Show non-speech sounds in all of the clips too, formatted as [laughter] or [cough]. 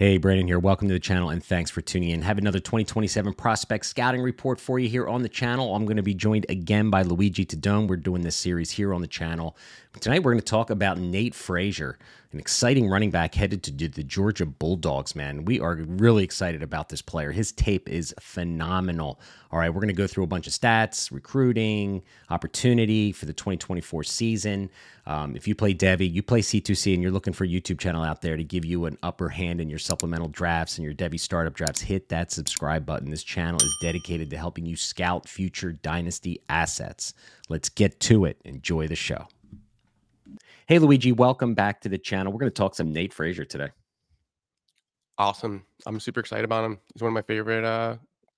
Hey, Brandon here. Welcome to the channel and thanks for tuning in. Have another 2027 prospect scouting report for you here on the channel. I'm going to be joined again by Luigi Tadone. We're doing this series here on the channel. Tonight, we're going to talk about Nate Frazier, an exciting running back headed to the Georgia Bulldogs, man. We are really excited about this player. His tape is phenomenal. All right, we're going to go through a bunch of stats, recruiting, opportunity for the 2024 season. Um, if you play Devy, you play C2C, and you're looking for a YouTube channel out there to give you an upper hand in your supplemental drafts and your Devy startup drafts, hit that subscribe button. This channel is dedicated to helping you scout future dynasty assets. Let's get to it. Enjoy the show. Hey, Luigi, welcome back to the channel. We're going to talk some Nate Frazier today. Awesome. I'm super excited about him. He's one of my favorite uh,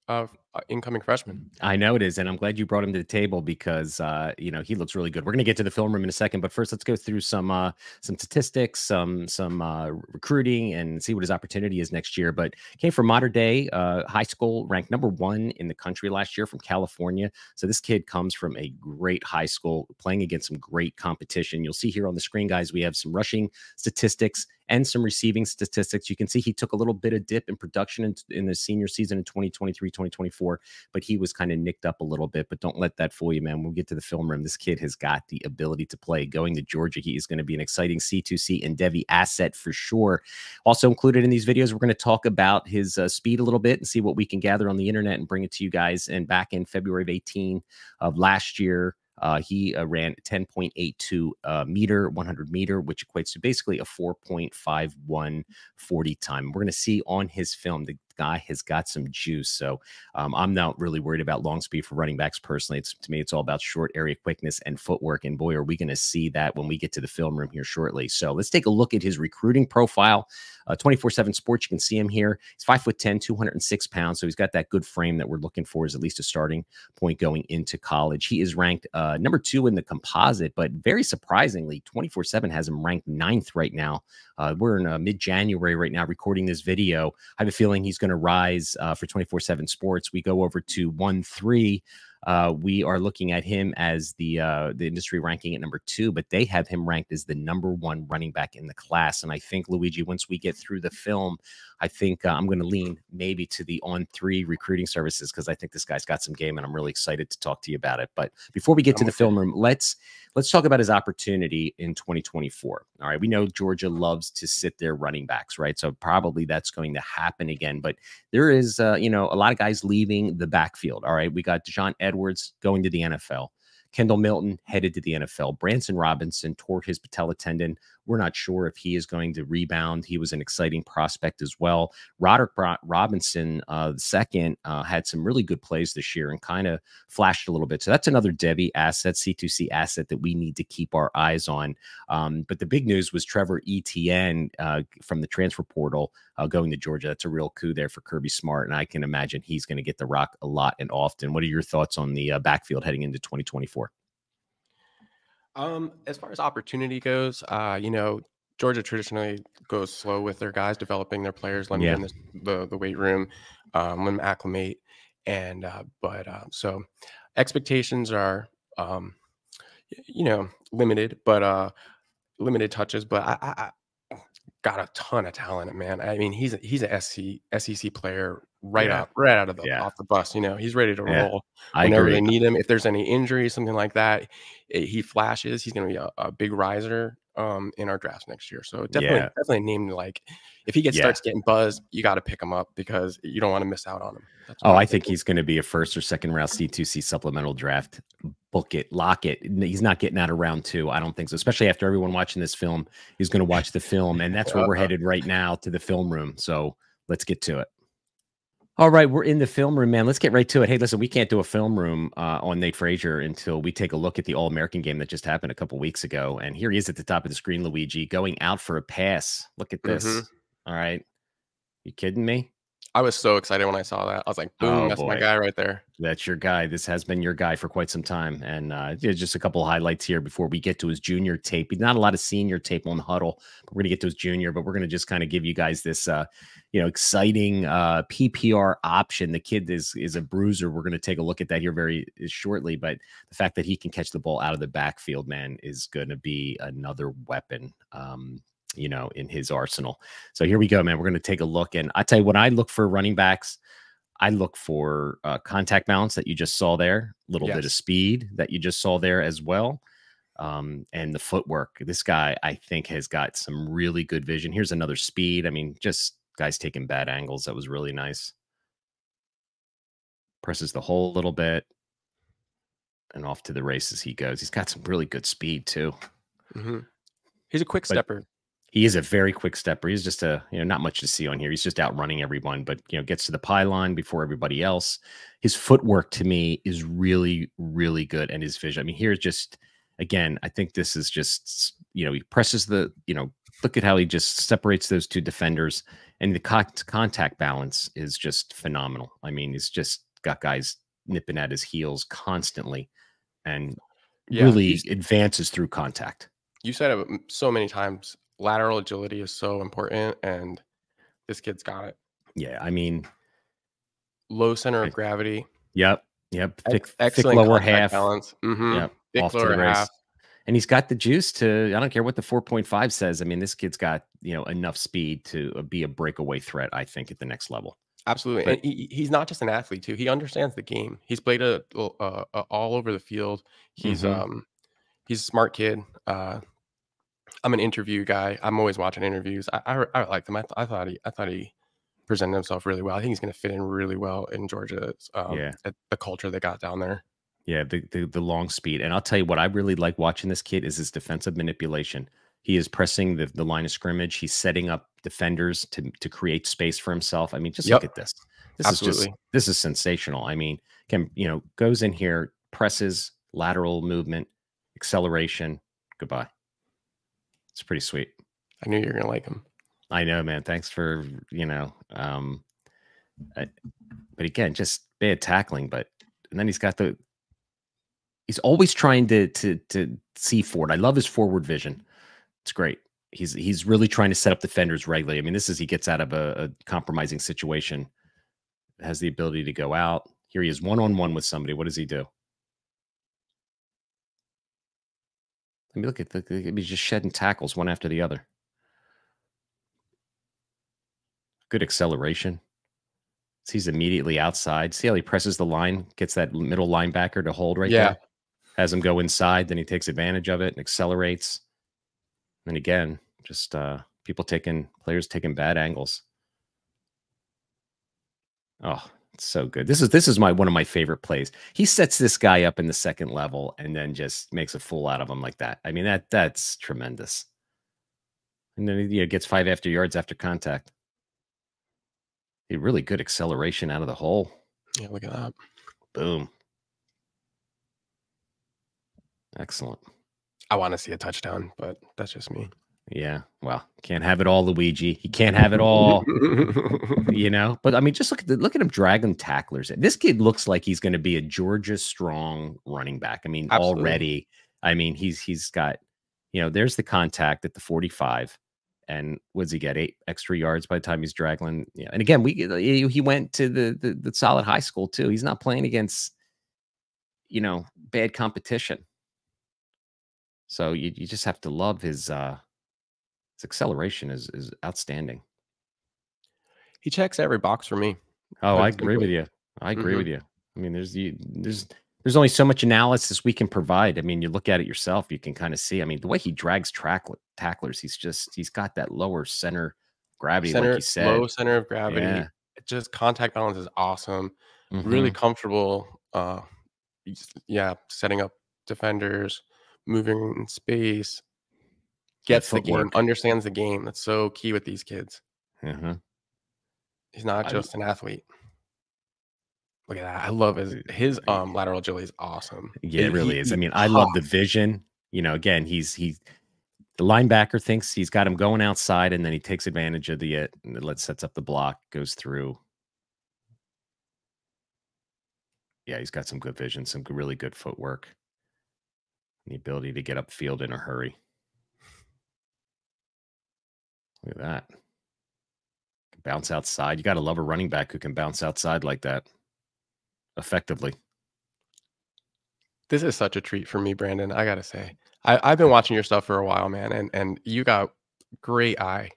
uh, incoming freshman. I know it is, and I'm glad you brought him to the table because uh, you know he looks really good. We're going to get to the film room in a second, but first let's go through some uh, some statistics, some some uh, recruiting, and see what his opportunity is next year. But came from Mater Dei uh, high school, ranked number one in the country last year from California. So this kid comes from a great high school, playing against some great competition. You'll see here on the screen, guys, we have some rushing statistics and some receiving statistics. You can see he took a little bit of dip in production in, in the senior season in 2023, 2024, but he was kind of nicked up a little bit. But don't let that fool you, man. We'll get to the film room. This kid has got the ability to play. Going to Georgia, he is going to be an exciting C2C and Devy asset for sure. Also included in these videos, we're going to talk about his uh, speed a little bit and see what we can gather on the internet and bring it to you guys. And back in February of 18 of last year, uh, he uh, ran 10.82 uh, meter, 100 meter, which equates to basically a 4.51 40 time. We're going to see on his film the guy has got some juice. So um, I'm not really worried about long speed for running backs personally. It's to me, it's all about short area quickness and footwork. And boy, are we going to see that when we get to the film room here shortly. So let's take a look at his recruiting profile. Uh, 24 7 sports, you can see him here. He's 5'10, 206 pounds. So he's got that good frame that we're looking for as at least a starting point going into college. He is ranked uh, number two in the composite, but very surprisingly, 24 7 has him ranked ninth right now. Uh, we're in uh, mid January right now recording this video. I have a feeling he's going to rise uh, for 24 7 sports. We go over to On3 uh, we are looking at him as the uh, the industry ranking at number two, but they have him ranked as the number one running back in the class. And I think Luigi, once we get through the film, I think uh, I'm going to lean maybe to the on three recruiting services because I think this guy's got some game, and I'm really excited to talk to you about it. But before we get to the film room, let's let's talk about his opportunity in 2024. All right, we know Georgia loves to sit their running backs, right? So probably that's going to happen again. But there is, uh, you know, a lot of guys leaving the backfield. All right, we got Daijun Edwards going to the NFL. Kendall Milton headed to the NFL. Branson Robinson tore his patella tendon. We're not sure if he is going to rebound. He was an exciting prospect as well. Roderick Robinson, uh, the second, uh, had some really good plays this year and kind of flashed a little bit. So that's another Devy asset, C2C asset that we need to keep our eyes on. Um, but the big news was Trevor Etienne uh, from the transfer portal uh, going to Georgia. That's a real coup there for Kirby Smart. And I can imagine he's going to get the rock a lot and often. What are your thoughts on the uh, backfield heading into 2024? Um, as far as opportunity goes, uh, you know, Georgia traditionally goes slow with their guys developing their players, letting yeah. them in the, the, the weight room, um, let them acclimate. And uh, but uh, so expectations are um, you know limited, but uh, limited touches. But I, I, got a ton of talent, man. I mean, he's a, he's a SC, SEC player right yeah. out right out of the yeah. off the bus. You know, he's ready to yeah. roll whenever they need him. If there's any injury, something like that, it, he flashes. He's going to be a, a, big riser um, in our drafts next year. So definitely, definitely named like if he gets starts getting buzzed, you got to pick him up because you don't want to miss out on him. oh, I think he's going to be a first or second round C2C supplemental draft. Book it, lock it. He's not getting out of round two. I don't think so. Especially after everyone watching this film, he's going to watch the film, and that's where we're [laughs] headed right now to the film room. So let's get to it. All right, we're in the film room, man. Let's get right to it. Hey, listen, we can't do a film room uh, on Nate Frazier until we take a look at the All American game that just happened a couple weeks ago. And here he is at the top of the screen, Luigi, going out for a pass. Look at this. Mm-hmm. All right, you kidding me? I was so excited when I saw that. I was like, boom, oh, that's boy. my guy right there. That's your guy. This has been your guy for quite some time. And uh, just a couple of highlights here before we get to his junior tape. Not a lot of senior tape on the huddle, but we're going to get to his junior. But we're going to just kind of give you guys this, uh, you know, exciting uh, PPR option. The kid is is a bruiser. We're going to take a look at that here very uh, shortly. But the fact that he can catch the ball out of the backfield, man, is going to be another weapon. Um, you know, in his arsenal. So here we go, man. We're going to take a look. And I tell you, when I look for running backs, I look for uh, contact balance that you just saw there, a little yes. bit of speed that you just saw there as well. Um, and the footwork. This guy, I think, has got some really good vision. Here's another speed. I mean, just guys taking bad angles. That was really nice. Presses the hole a little bit and off to the races he goes. He's got some really good speed too. Mm-hmm. He's a quick but stepper. He is a very quick stepper. He's just a you know not much to see on here. He's just outrunning everyone, but you know gets to the pylon before everybody else. His footwork to me is really really good, and his vision. I mean, here's just again. I think this is just you know he presses the you know look at how he just separates those two defenders, and the co- contact balance is just phenomenal. I mean, he's just got guys nipping at his heels constantly and yeah, really advances through contact. You said it mm, so many times. Lateral agility is so important, and this kid's got it. Yeah, I mean, low center of gravity. Yep, yep. Thick, excellent thick lower half balance. Mm-hmm. Yep, thick off lower to the race. half. And he's got the juice to. I don't care what the 4.5 says. I mean, this kid's got you know enough speed to uh, be a breakaway threat. I think at the next level. Absolutely, but, and he, he's not just an athlete too. He understands the game. He's played a, a, a all over the field. He's mm-hmm. um he's a smart kid. Uh, I'm an interview guy. I'm always watching interviews. I I, I like them. I, th- I thought he I thought he presented himself really well. I think he's going to fit in really well in Georgia. Um, yeah, the culture they got down there. Yeah, the, the the long speed. And I'll tell you what I really like watching this kid is his defensive manipulation. He is pressing the, the line of scrimmage. He's setting up defenders to to create space for himself. I mean, just yep. look at this. This Absolutely. is just this is sensational. I mean, can you know goes in here, presses, lateral movement, acceleration. Goodbye. It's pretty sweet. I knew you were gonna like him. I know, man. Thanks for you know. Um, I, but again, just bad tackling. But and then he's got the. He's always trying to to to see forward. I love his forward vision. It's great. He's he's really trying to set up defenders regularly. I mean, this is he gets out of a, a compromising situation, has the ability to go out. Here he is one on one with somebody. What does he do? Let me look at the. He's just shedding tackles one after the other. Good acceleration. He's immediately outside. See how he presses the line, gets that middle linebacker to hold right yeah. there. Has him go inside, then he takes advantage of it and accelerates. And again, just uh, people taking players taking bad angles. Oh, it's so good. This is this is my one of my favorite plays. He sets this guy up in the second level and then just makes a fool out of him like that. I mean that that's tremendous. And then he you know, gets five after yards after contact. A really good acceleration out of the hole. Yeah, look at that. Boom. Excellent. I want to see a touchdown, but that's just me. Yeah. Well, can't have it all, Luigi. He can't have it all. [laughs] you know. But I mean, just look at the, look at him dragging tacklers. This kid looks like he's going to be a Georgia strong running back. I mean, Absolutely. already. I mean, he's he's got, you know, there's the contact at the 45. And what does he get? Eight extra yards by the time he's dragging. Yeah. And again, we he went to the, the the solid high school too. He's not playing against, you know, bad competition. So you, you just have to love his uh his acceleration is is outstanding. He checks every box for me. Oh, I agree with you. I agree mm-hmm. with you. I mean, there's you there's there's only so much analysis we can provide. I mean, you look at it yourself, you can kind of see. I mean, the way he drags track tacklers, he's just he's got that lower center gravity, center, like you said. Low center of gravity. Yeah. Just contact balance is awesome. Mm-hmm. Really comfortable. Uh yeah, setting up defenders moving in space, gets the game, understands the game. That's so key with these kids. Mm-hmm. He's not just I, an athlete. Look at that. I love his his um lateral agility is awesome. Yeah, it really he, is. I mean, I love the vision. You know, again, he's he's the linebacker thinks he's got him going outside, and then he takes advantage of the it and let sets up the block, goes through. Yeah, he's got some good vision, some really good footwork the ability to get upfield in a hurry. Look at that. Bounce outside. You got to love a running back who can bounce outside like that effectively. This is such a treat for me, Brandon. I gotta say, I, have been watching your stuff for a while, man, and and you got great eye,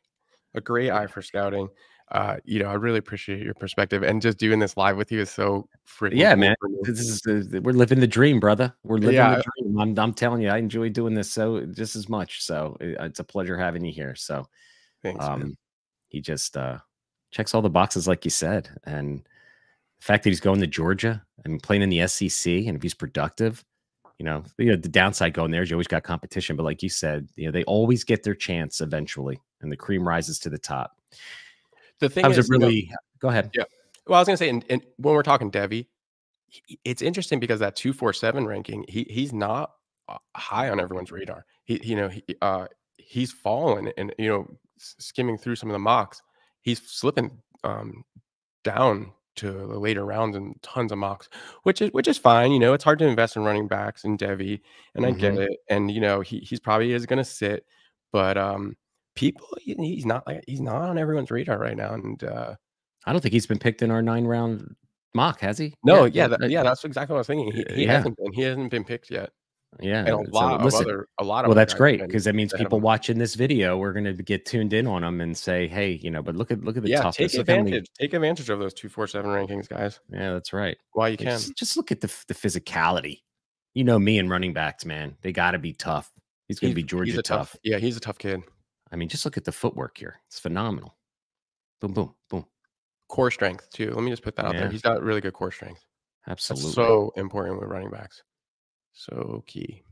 a great eye for scouting. Uh, you know, I really appreciate your perspective and just doing this live with you is so freaking yeah, cool man. This is uh, we're living the dream, brother. We're living Yeah. the dream. I'm, I'm telling you, I enjoy doing this so just as much. So it- it's a pleasure having you here. So Thanks, um, he just uh, checks all the boxes, like you said, and the fact that he's going to Georgia and playing in the SEC, and if he's productive, you know, you know, the downside going there is you always got competition, but like you said, you know, they always get their chance eventually, and the cream rises to the top. The thing was is, it you know- really? Go ahead. Yeah. Well, I was gonna say, and, and when we're talking Devy, it's interesting because that two four seven ranking, he he's not uh, high on everyone's radar. He, you know, he, uh, he's fallen, and you know, skimming through some of the mocks, he's slipping um, down to the later rounds and tons of mocks, which is which is fine. You know, it's hard to invest in running backs and Devy, and I get Mhm. it. And you know, he he's probably is gonna sit, but um, people, he- he's not like he's not on everyone's radar right now, and. uh I don't think he's been picked in our nine round mock, has he? No, yeah, Uh, that, yeah, that's exactly what I was thinking. He, he yeah. hasn't been. He hasn't been picked yet, yeah. and a so lot listen, other, a lot of. well, that's great because that means people watching this video, we're going to get tuned in on them and say, "Hey, you know." But look at look at the Yeah, toughness. take advantage. Take advantage of those two four seven rankings, guys. yeah, that's right. While you Yeah, can. Just, just look at the the physicality. You know me and running backs, man. They got to be tough. He's going to be Georgia a tough. Yeah, he's a tough kid. I mean, just look at the footwork here. It's phenomenal. Boom, boom, boom. Core strength too. Let me just put that out there. He's got really good core strength. That's Absolutely. so important with running backs. So key.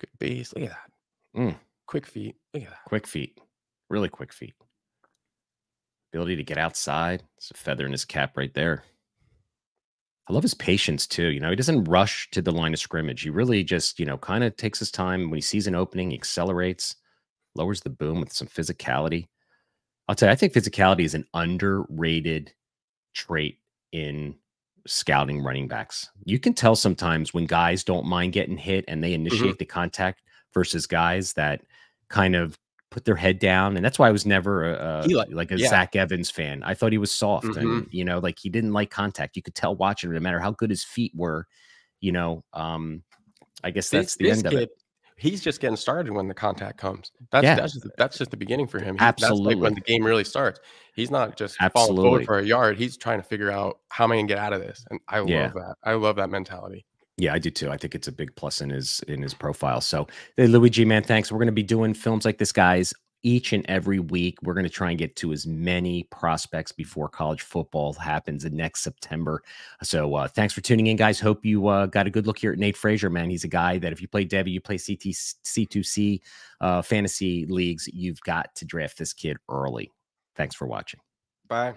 Good base. Look at that. Mm. Quick feet. Look at that. quick feet, really quick feet. Ability to get outside. It's a feather in his cap right there. I love his patience too. You know, he doesn't rush to the line of scrimmage. He really just, you know, kind of takes his time. When he sees an opening, he accelerates, lowers the boom with some physicality. I'll tell you, I think physicality is an underrated trait in scouting running backs. You can tell sometimes when guys don't mind getting hit and they initiate the contact versus guys that kind of put their head down. And that's why I was never a, a- like- like a yeah. Zach Evans fan. I thought he was soft Mhm. and, you know, like he didn't like contact. You could tell watching him, no matter how good his feet were, you know. Um, I guess that's This- the end of it. He's just getting started when the contact comes. That's Yeah. that's just, that's just the beginning for him. He- That's like Absolutely. when the game really starts. He's not just falling forward for a yard. He's trying to figure out how am I gonna get out of this. And I Yeah. love that. I love that mentality. Yeah, I do too. I think it's a big plus in his in his profile. So, hey, Luigi, man, thanks. We're going to be doing films like this, guys, each and every week. We're going to try and get to as many prospects before college football happens in next September. So, uh, thanks for tuning in, guys. Hope you uh, got a good look here at Nate Frazier, man. He's a guy that if you play Devy, you play CT C2C uh, fantasy leagues, you've got to draft this kid early. Thanks for watching. Bye.